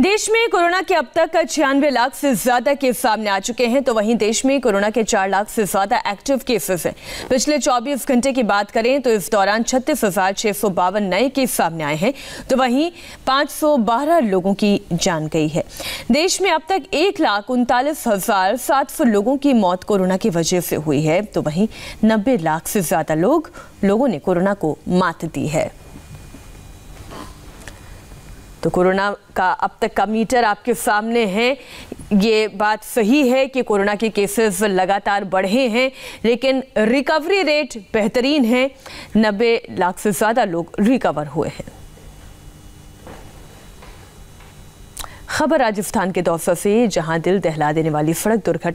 देश में कोरोना के अब तक छियानवे लाख से ज़्यादा केस सामने आ चुके हैं तो वहीं देश में कोरोना के चार लाख से ज़्यादा एक्टिव केसेस हैं। पिछले 24 घंटे की बात करें तो इस दौरान छत्तीस हज़ार छह सौ बावन नए केस सामने आए हैं तो वहीं 512 लोगों की जान गई है। देश में अब तक एक लाख उनतालीस हज़ार सात सौ लोगों की मौत कोरोना की वजह से हुई है तो वहीं नब्बे लाख से ज़्यादा लोग, लोगों ने कोरोना को मात दी है। तो कोरोना का अब तक का मीटर आपके सामने है। ये बात सही है कि कोरोना के केसेस लगातार बढ़े हैं, लेकिन रिकवरी रेट बेहतरीन है। नब्बे लाख से ज़्यादा लोग रिकवर हुए हैं। खबर राजस्थान के दौसा से, जहाँ दिल दहला देने वाली सड़क दुर्घटना